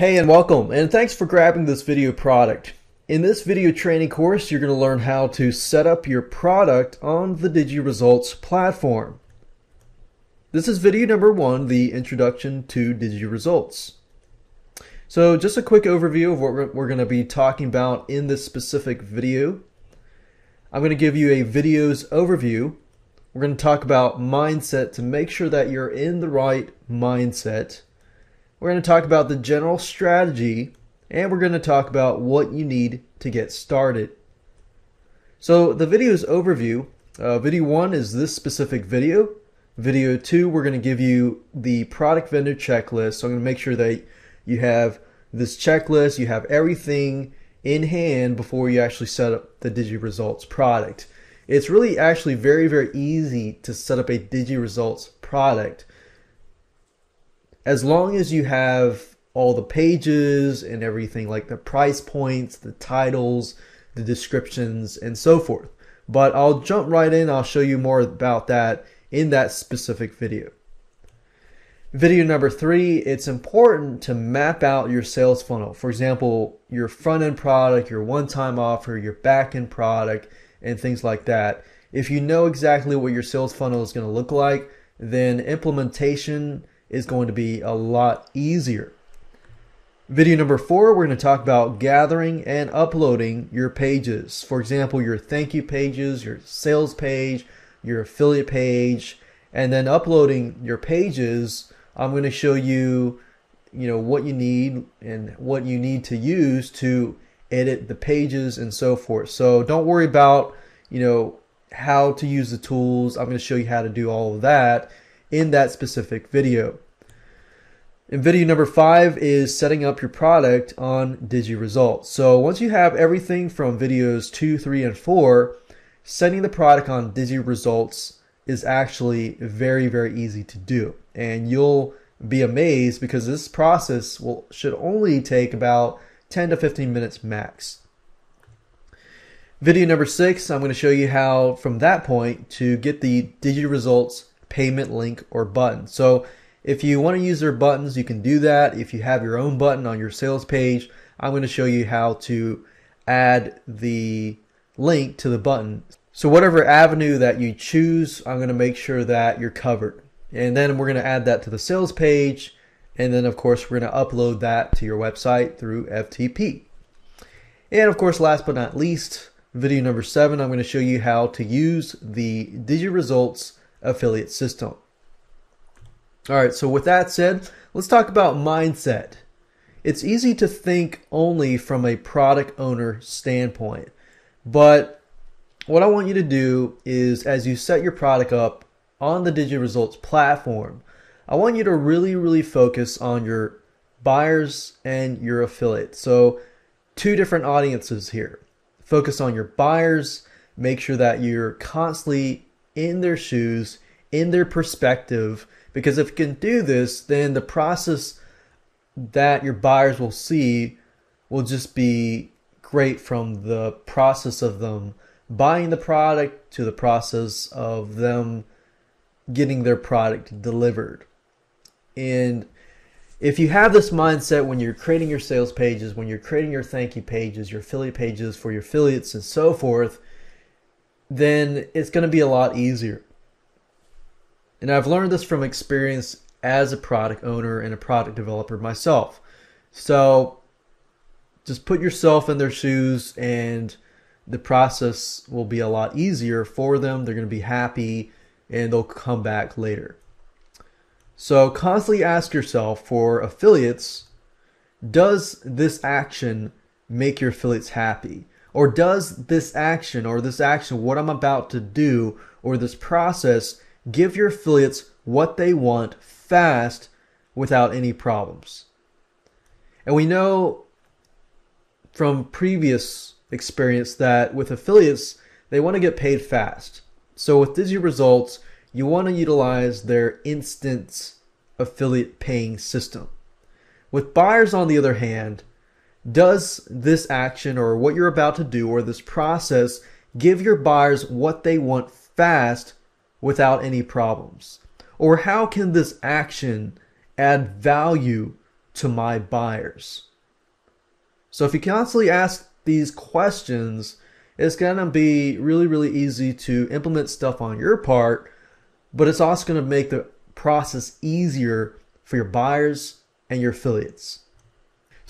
Hey and welcome and thanks for grabbing this video product. In this video training course, you're going to learn how to set up your product on the DigiResults platform. This is video number one, the introduction to DigiResults. So just a quick overview of what we're going to be talking about in this specific video. I'm going to give you a videos overview. We're going to talk about mindset to make sure that you're in the right mindset. We're going to talk about the general strategy and we're going to talk about what you need to get started. So the video's overview, uh, video one is this specific video. Video two, we're going to give you the product vendor checklist. So I'm going to make sure that you have this checklist, you have everything in hand before you actually set up the DigiResults product. It's really actually very, very easy to set up a DigiResults product as long as you have all the pages and everything like the price points, the titles, the descriptions, and so forth. But I'll jump right in. I'll show you more about that in that specific video. Video number three, it's important to map out your sales funnel. For example, your front end product, your one time offer, your back end product, and things like that. If you know exactly what your sales funnel is going to look like, then implementation is going to be a lot easier. Video number four, we're going to talk about gathering and uploading your pages. For example, your thank you pages, your sales page, your affiliate page, and then uploading your pages. I'm going to show you, you know, what you need and what you need to use to edit the pages and so forth. So don't worry about, you know, how to use the tools. I'm going to show you how to do all of that in that specific video. And video number five is setting up your product on DigiResults. So once you have everything from videos two, three, and four, setting the product on DigiResults is actually very, very easy to do. And you'll be amazed because this process will should only take about 10 to 15 minutes max. Video number six, I'm going to show you how from that point to get the DigiResults payment link or button. So if you want to use their buttons, you can do that. If you have your own button on your sales page, I'm going to show you how to add the link to the button. So whatever avenue that you choose, I'm going to make sure that you're covered. And then we're going to add that to the sales page. And then of course, we're going to upload that to your website through FTP. And of course, last but not least, video number seven, I'm going to show you how to use the DigiResults affiliate system. All right, so with that said, let's talk about mindset. It's easy to think only from a product owner standpoint, but what I want you to do is as you set your product up on the Digital DigiResults platform, I want you to really, really focus on your buyers and your affiliates. So, two different audiences here. Focus on your buyers, make sure that you're constantly in their shoes, in their perspective, because if you can do this, then the process that your buyers will see will just be great from the process of them buying the product to the process of them getting their product delivered. And if you have this mindset when you're creating your sales pages, when you're creating your thank you pages, your affiliate pages for your affiliates and so forth, then it's going to be a lot easier. And I've learned this from experience as a product owner and a product developer myself. So just put yourself in their shoes and the process will be a lot easier for them. They're going to be happy and they'll come back later. So constantly ask yourself for affiliates, does this action make your affiliates happy? Or does this action or this action, what I'm about to do, or this process Give your affiliates what they want fast without any problems. And we know from previous experience that with affiliates, they want to get paid fast. So with dizzy DigiResults, you want to utilize their instant affiliate paying system. With buyers, on the other hand, does this action or what you're about to do or this process give your buyers what they want fast without any problems? Or how can this action add value to my buyers? So if you constantly ask these questions, it's going to be really, really easy to implement stuff on your part, but it's also going to make the process easier for your buyers and your affiliates.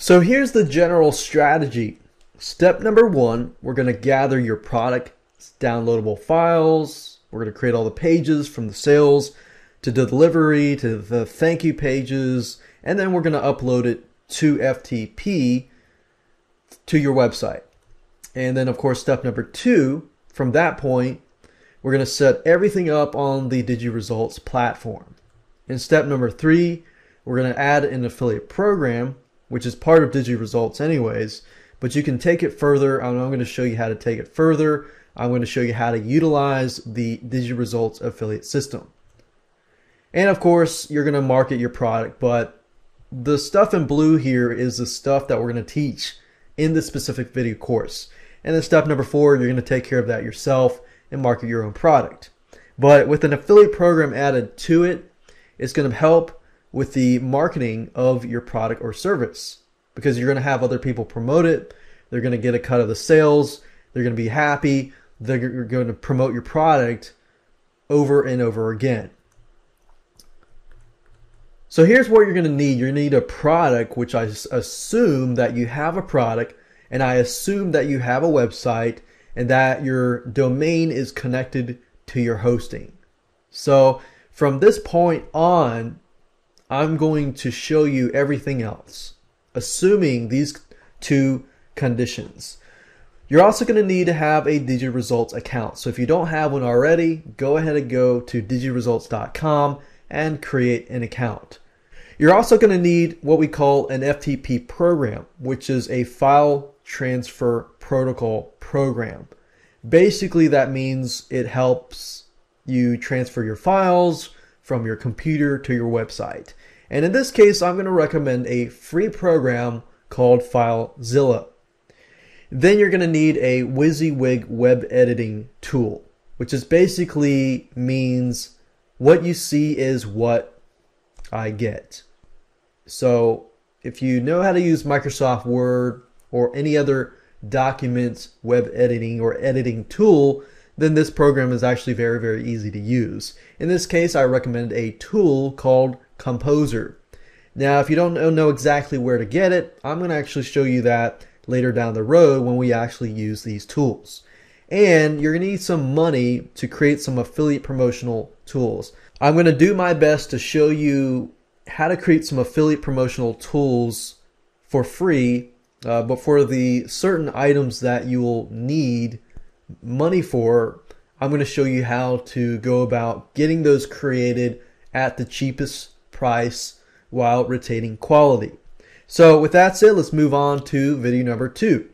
So here's the general strategy. Step number one, we're to gather your product downloadable files. We're to create all the pages from the sales to delivery to the thank you pages, and then we're to upload it to FTP to your website. And then, of course, step number two, from that point, we're to set everything up on the DigiResults platform. In step number three, we're to add an affiliate program, which is part of DigiResults anyways, but you can take it further. I'm going to show you how to take it further. I'm going to show you how to utilize the DigiResults affiliate system. And of course, you're going to market your product, but the stuff in blue here is the stuff that we're going to teach in this specific video course. And then step number four, you're going to take care of that yourself and market your own product. But with an affiliate program added to it, it's going to help with the marketing of your product or service because you're going to have other people promote it. They're going to get a cut of the sales. They're going to be happy. They're going to promote your product over and over again. So here's what you're going to need. You're going to need a product, which I assume that you have a product, and I assume that you have a website, and that your domain is connected to your hosting. So from this point on, I'm going to show you everything else, assuming these two conditions. You're also going to need to have a DigiResults account. So if you don't have one already, go ahead and go to digiresults.com and create an account. You're also going to need what we call an FTP program, which is a file transfer protocol program. Basically, that means it helps you transfer your files from your computer to your website. And in this case, I'm going to recommend a free program called FileZilla. Then you're going to need a WYSIWYG web editing tool, which is basically means what you see is what I get. So if you know how to use Microsoft Word or any other documents, web editing, or editing tool, then this program is actually very, very easy to use. In this case, I recommend a tool called KompoZer. Now, if you don't know exactly where to get it, I'm going to actually show you that later down the road when we actually use these tools and you're going to need some money to create some affiliate promotional tools. I'm going to do my best to show you how to create some affiliate promotional tools for free, uh, but for the certain items that you will need money for, I'm going to show you how to go about getting those created at the cheapest price while retaining quality. So with that said, let's move on to video number two.